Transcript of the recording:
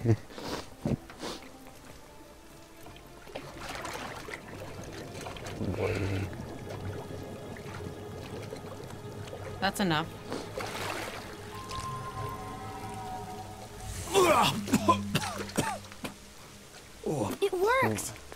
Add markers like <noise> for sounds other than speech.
<laughs> That's enough. <coughs> It worked! Oh.